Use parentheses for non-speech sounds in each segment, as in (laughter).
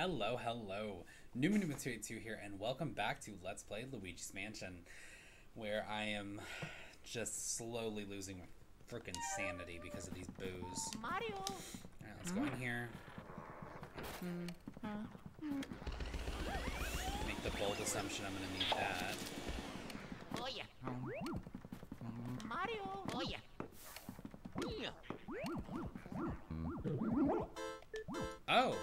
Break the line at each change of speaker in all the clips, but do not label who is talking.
Hello, hello. Numanuma 282 here, and welcome back to Let's Play Luigi's Mansion, where I am just slowly losing my freaking sanity because of these boos.
Mario.
Alright, let's go in mm-hmm. here. Make the bold assumption I'm gonna need that.
Oh yeah. Mario. Oh yeah. Yeah.
Oh!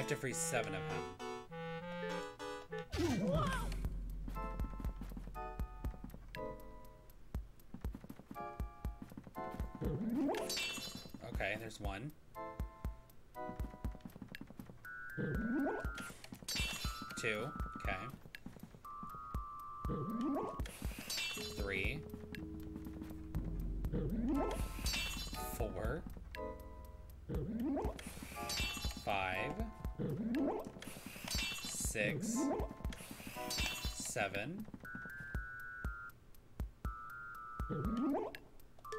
Have to freeze seven of them. Okay, there's one. Two, Seven.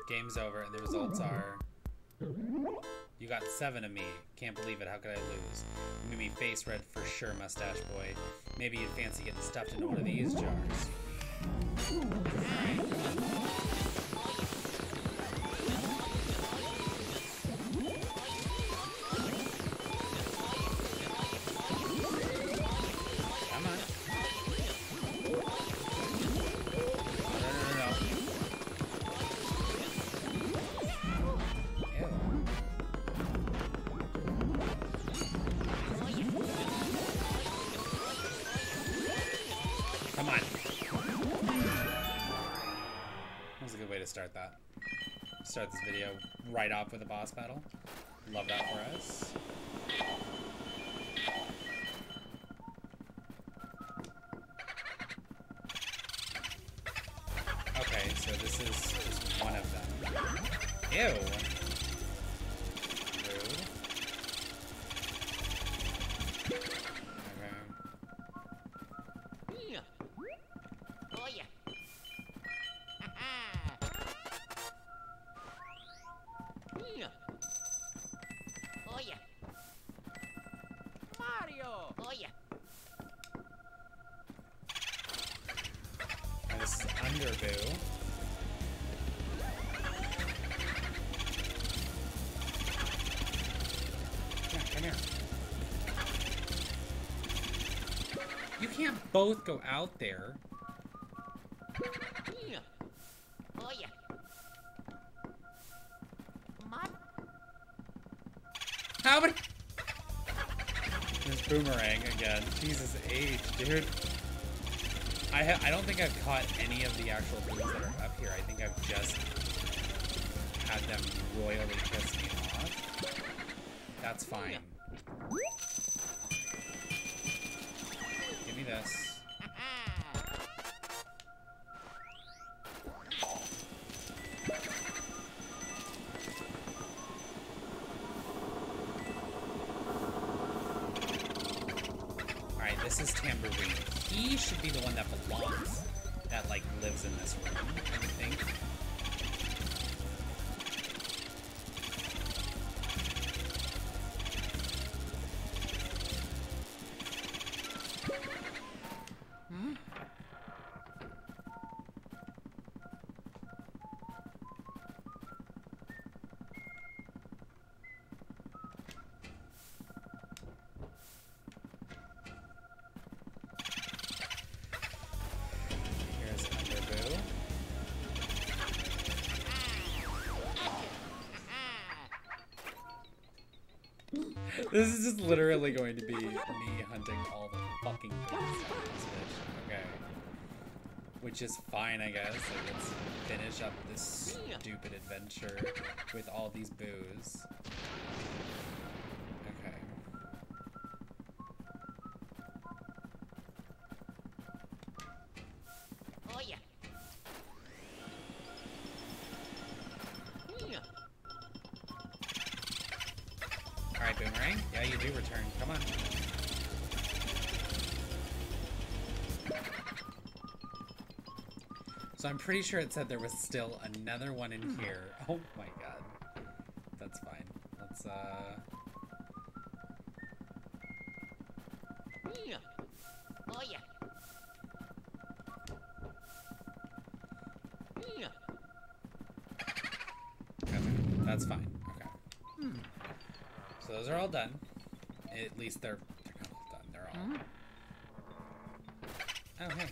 Game's over, and the results are. You got seven of me. Can't believe it. How could I lose? You made me face red for sure, mustache boy. Maybe you'd fancy getting stuffed into one of these jars. Start this video right off with a boss battle. Love that for us. Okay, so this is just one of them. Ew. Okay.
Oh yeah.
Both go out there.
Oh yeah.
How many? This boomerang again. Jesus H, dude. I ha I don't think I've caught any of the actual boos that are up here. I think I've just had them royally piss me off. That's fine. Alright, this is Tamboorine. He should be the one that belongs, that, like, lives in this room, I think. This is just literally going to be me hunting all the fucking things out of this bitch. Okay. Which is fine, I guess. Like, let's finish up this stupid adventure with all these boos. So I'm pretty sure it said there was still another one in here. Oh my god. That's fine. Let's, uh...
Yeah. Oh yeah. Yeah.
Okay, that's fine. Okay. So those are all done. Least they're, they're done. They're all... Oh, hey.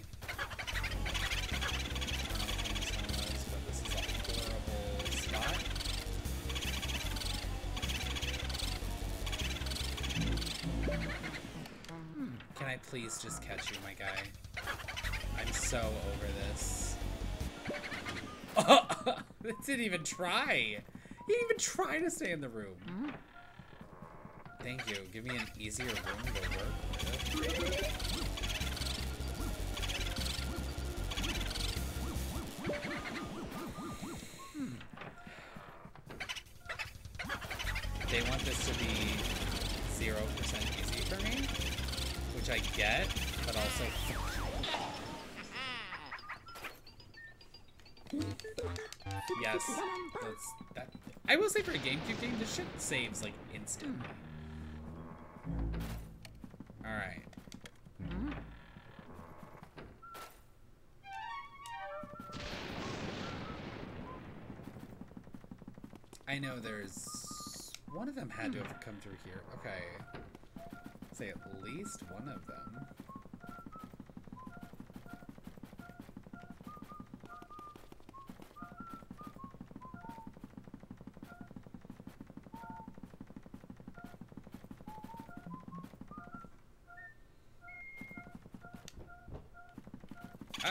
Spot. Can I please just catch you, my guy? I'm so over this. Oh, (laughs) it didn't even try. He didn't even try to stay in the room. Thank you. Give me an easier room to work with. Hmm. They want this to be 0% easy for me, which I get, but also Yes, that's that. I will say for a GameCube game, this shit saves like instantly. All right. I know there's one of them had to have come through here. Okay, say at least one of them.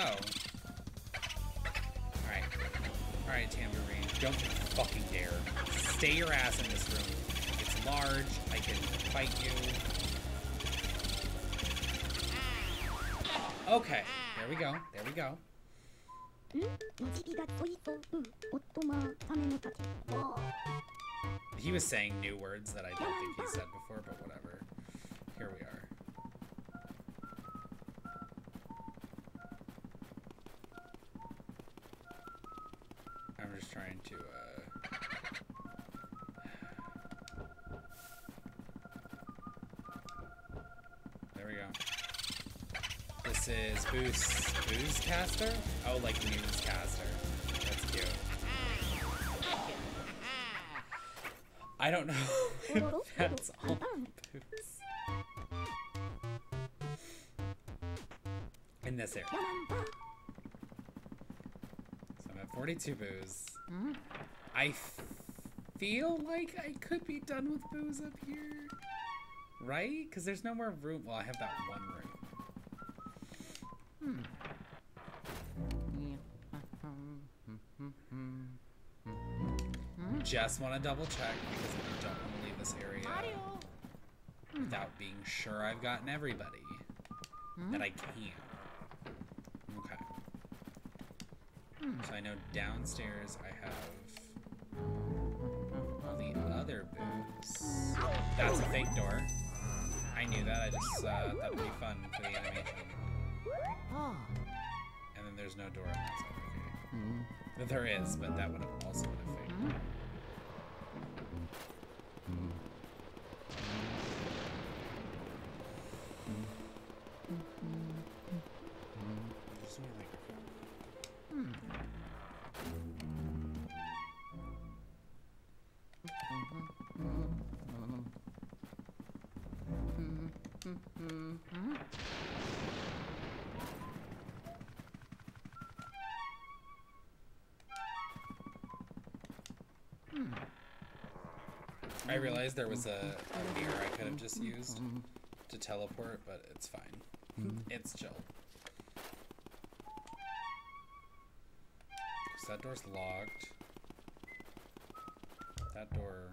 Oh. Alright. Alright, Tamboorine. Don't fucking dare. Stay your ass in this room. It's large. I can fight you. Okay. There we go. There we go. He was saying new words that I don't think he said before, but whatever. Here we are. boo's caster Oh, like newscaster. That's cute. I don't know (laughs) if that's all. In this area. So I'm at 42 boos. I feel like I could be done with boos up here. Right? Because there's no more room. Well, I have that one room. Just want to double check because I don't want to leave this area without being sure I've gotten everybody. That I can. Okay. So I know downstairs I have all the other booths. That's a fake door. I knew that. I just uh, thought it'd be fun for the animation. And then there's no door on that side. Okay. But There is, but that would have also been a fake. Just need like I realized there was a, a mirror I could have just used to teleport, but it's fine. Hmm. It's chill. So that door's locked. That door.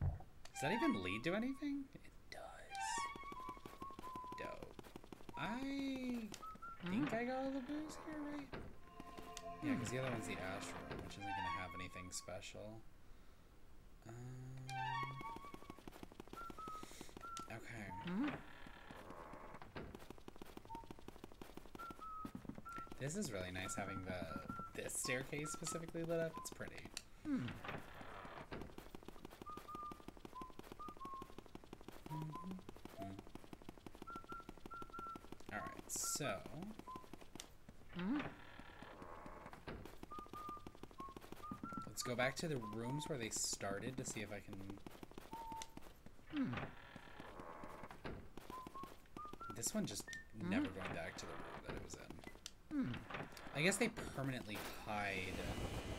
Does that even lead to anything? It does. Dope. I think I got all the boos here, right? Yeah, because the other one's the Astro, which isn't gonna have anything special. Um, okay. This is really nice having the this staircase specifically lit up. It's pretty. All right, so let's go back to the rooms where they started to see if I can. Hmm. This one just hmm? never going back to the room that it was in. I guess they permanently hide. So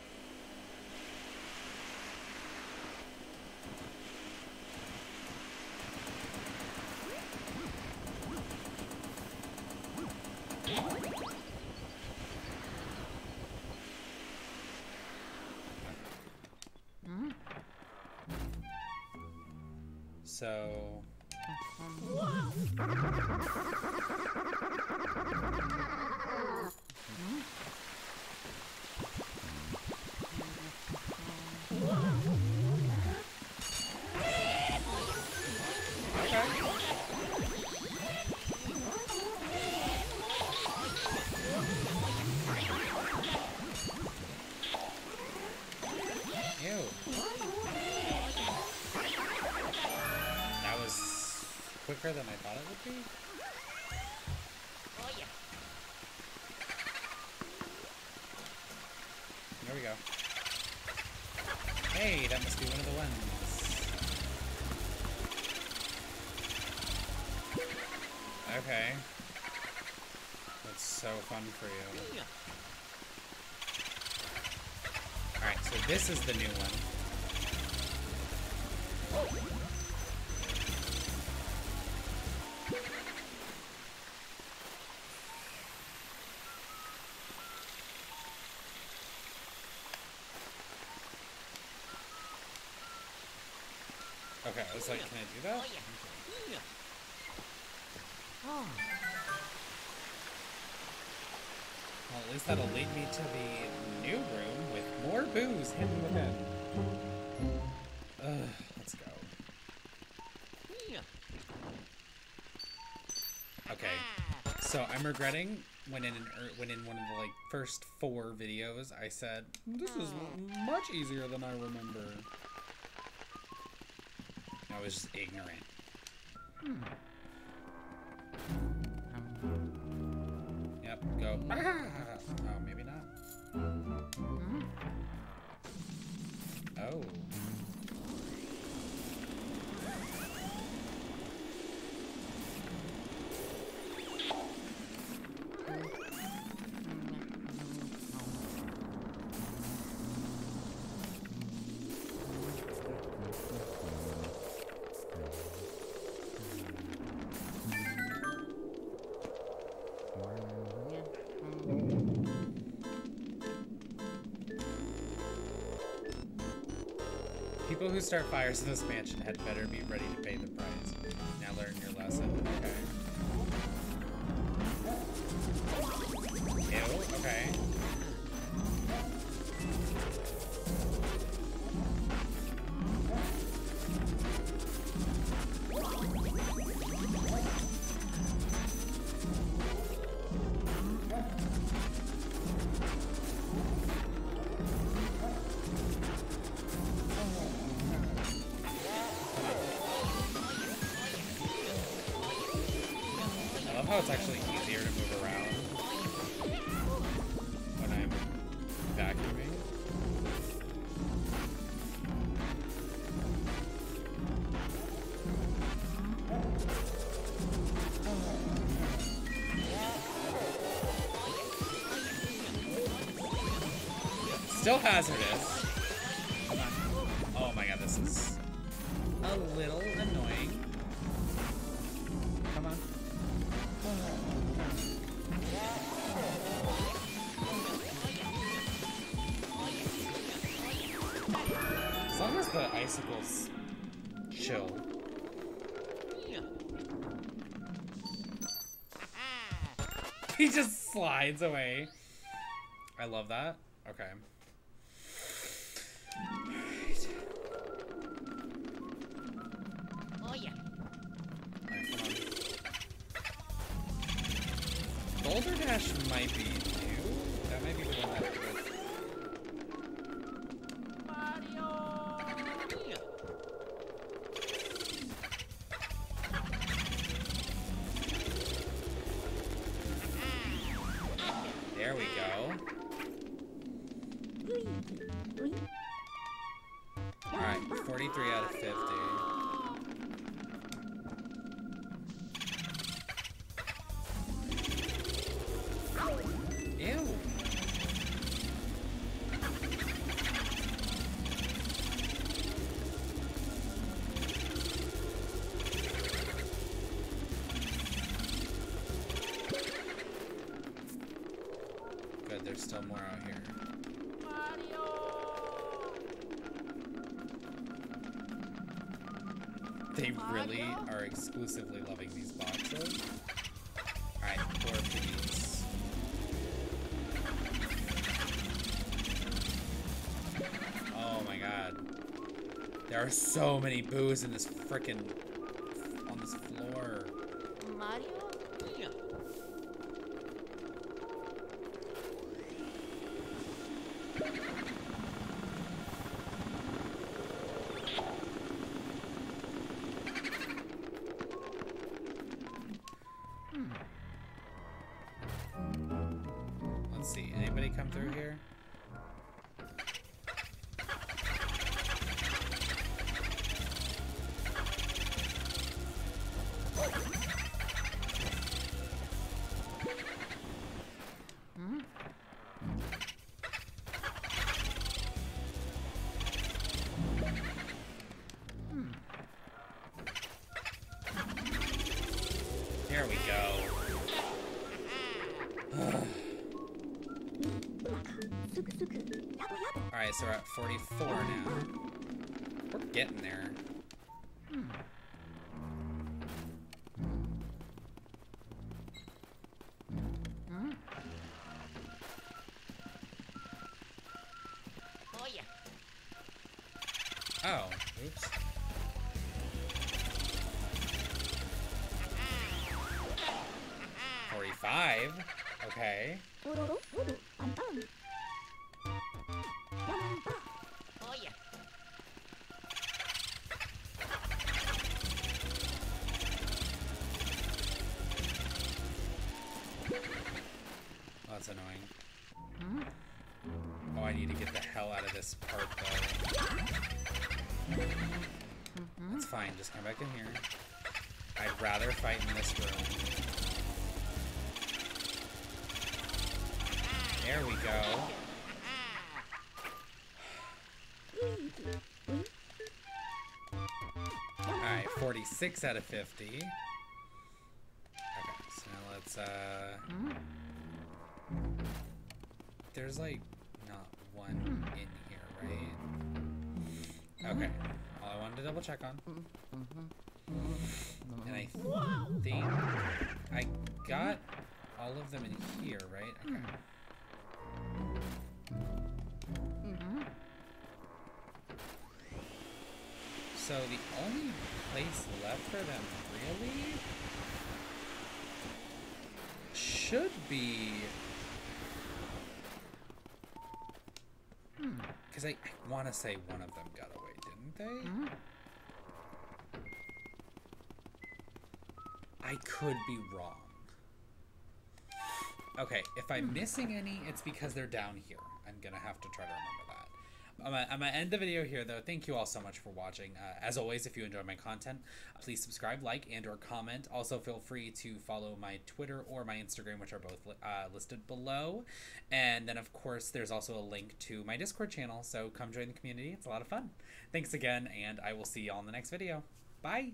than I thought it would be.
Oh yeah.
There we go. Hey, that must be one of the ones. Okay. That's so fun for you. Alright, so this is the new one. Okay, I was like, can I do that?
Oh,
least that'll lead me to the new room with more boos hidden within. Ugh, let's go. Okay, so I'm regretting when in an, er, when in one of the like first four videos I said this is much easier than I remember. I was just ignorant. Yep, go. Ah! Oh, maybe not. Oh. People who start fires in this mansion had better be ready to pay the price. Now learn your lesson. Okay. How it's actually easier to move around when I'm vacuuming. Still hazardous. (laughs) He just slides away. I love that. Okay.
Oh yeah.
On. Boulder Dash might be 43 out of 50. Really are exclusively loving these boxes. Alright, four piece. Oh my god. There are so many boos in this frickin' so we're at 44 now. We're getting there.
Oh yeah.
Oh, oops. (laughs) Forty-five. Okay. I need to get the hell out of this part, though. That's fine, just come back in here. I'd rather fight in this room. There we go. Alright, 46 out of 50. Okay, so now let's, uh... There's like Okay. All I wanted to double check on. Mm-hmm. And I mm-hmm. think I got all of them in here, right? Okay. Hmm. Mm-hmm. So the only place left for them really should be hmm. because I, I want to say one of them got they? I could be wrong. Okay, if I'm missing any, it's because they're down here. I'm gonna have to try to remember that. I'm gonna, end the video here, though. Thank you all so much for watching. Uh, as always, if you enjoy my content, please subscribe, like, and or comment. Also, feel free to follow my Twitter or my Instagram, which are both li- uh, listed below. And then, of course, there's also a link to my Discord channel, so come join the community. It's a lot of fun. Thanks again, and I will see you all in the next video. Bye!